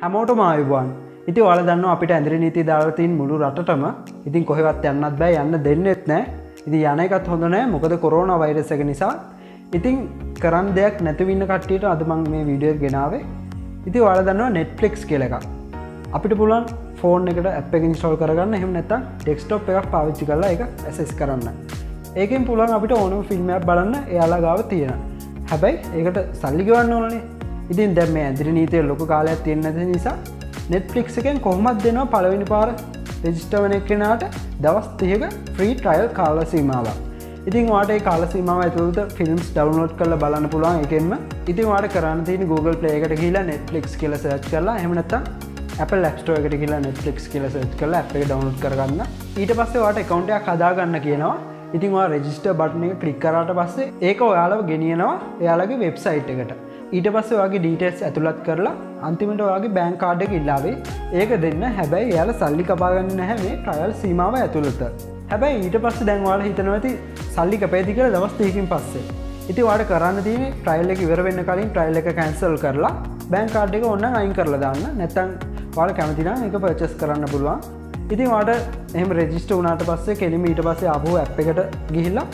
හැමෝටම ආයුබන් ඉති ඔල දන්න අපිට ඇඳරි නීති දාවතින් මුළු රටම ඉතින් කොහෙවත් යන්නත් බෑ යන්න දෙන්නෙත් නෑ. ඉති යනකත් හොඳනෑ මොකද කොරෝන වෛරසක නිසා ඉතින් කරන් දෙයක් නැතිවන්න කට්ටියට අදමං මේ විඩියෝ ගෙනාවේ. ඉති ඔල දන්නවා නෙට්ෆලික්ස් කියල එක අපිට පුලන් ෆෝන් එකට ඇප් එක ඉන්ස්ටෝල් කරගන්න. එහෙම නැත ඩෙක්ස්ටෝප් එකක් පාවිච්චි කරලා එක ඇසෙස් කරන්න. ඒකෙන් පුළන් අපිට ඕනම ෆිල්ම්යක් බලන්න. එයාලා ගාව තියෙන හැබැයි ඒකට සල්ලිගවන්න ඕනේ ඉතින් දැම් මේ ඇදිරි නීතය ලොක කාලයක් තියෙන්නද නිසා නෙට්ෆලික්ස් එකෙන් කොහොමත් දෙනවා පලවෙනි පාර රෙජිස්ටවන කෙනාට දවස් තියක ෆ්‍රී ට්‍රයිල් කාල සීමාව ඉතින් වාට කාල සීමාව ඇතුළට ෆිල්ම්ස් ඩවනෝඩ් කල බලන්න පුළුවන් එකෙන්ම. ඉතින් වාට කරන්න තින Google පලේකට කියලා නෙට්ලික්ස් කියල සච් කරලා හෙමනත්තා Apple ලක්ස්ටෝ එකට කියලා නෙට්ලික්ස් කියල සච් කරලා අප එක ඩවනෝඩ් කරගන්න. ඊට පස්සේ වාට එකකවන්ටයක් හදාගන්න කියනවා. ඉතින්වා රෙජිස්ට බට්න එක කලික් කරට පස්සේ ඒක ඔයාලව ගෙනියනවා. එයාලගේ වෙබ්සයිට් එකට. ඊට පස්සේ වගේ ඩීටස් ඇතුළත් කරලා අන්තිමට වගේ බෑන් කාඩ් එක ඉල්ලාවේ ඒක දෙන්න. හැබැයි යාල සල්ලි කපාගන්න නැහැ මේ ට්‍රයල් සීමාව ඇතුළත. හැබැයි ඊට පස්ස දැන්වාල හිතනවති සල්ලි කපේති කර දවස්තයකින් පස්සේ. ඉති වාට කරන්න තින ට්‍රයිල් එක ඉවර වෙන්න කලින් ට්‍රයිල් එක කැන්සල් කරලා බෑන් කාඩ් එක ඔන්න අයින් කරලා දාන්න. නැතන් වාල කැමතින එක පර්චස් කරන්න පුළුවන්. ඉතින් වාට එම රෙජිස්ට වනාට පස්සේ කෙලිම ඊට පස්සේ අපහෝ ඇ් එකට ගිහිල්ලා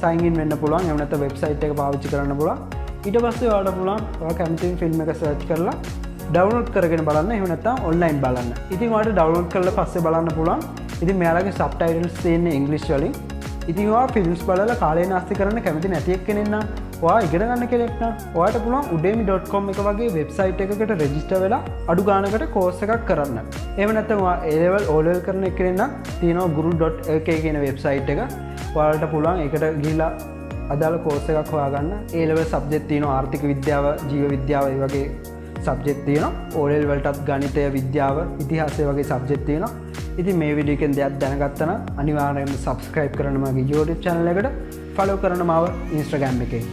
සයින්ගින් වෙන්න පුළුවන්. එමනත වෙබ්සයිට් එක පාවිච්චි කරන්න පුළන් ඊට පස්සේ වාට පුළන් කැමතින් ෆිල්ම් එක සර්ච් කරලා ඩවනෝඩ් කරගෙන බලන්න. එහනතා ඔන්ලයින් බලන්න. ඉතින් වාට ඩවනෝඩ් කරල පස්සේ බලන්න පුළන් ඉතින් මෙයාලගේ සබ්ටයිටල් සේන්නේ ඉංගලිස් වලින්. ඉතිවා ෆිල්ම්ස් බලල කාලේ නාස්ති කරන්න කැමති නැතියක් කෙනෙන්න වා ඉගෙන ගන්න කෙනෙක්න වාට පුළන් උඩේමි.කොම් එක වගේ වෙබ්සයිට් එකට රෙජිස්ට වෙලා අඩු ගානකට කෝස්ස එකක් කරන්න. එමනැත්තවා ඒලවල් ඕලල් කරන එකරෙන්න තියනවා ගුරු.එක කියන වෙබ්සයිට් එක. වාලට පුළුවන් එකට ගිල්ලා අදාළ කෝස එකක් හොයාගන්න. ඒලව සබ්ජෙත් තියන ආර්ථික විද්‍යාව ජීව විද්‍යාව වගේ සබ්ජෙත් තියෙන ඕලෙල් වලටත් ගනිතය විද්‍යාව ඉතිහාසය වගේ සබ්ජෙත් තියෙන ඉති මේ විඩිකෙන් දෙයක් දැනගත්තන අනිවාරයම සබස්ක්‍රයිබ් කරනමගේ යෝඩ චැනල එකට. ෆලෝ කරන මාව ඉන්ස්ට්‍රගෑම් එකේ.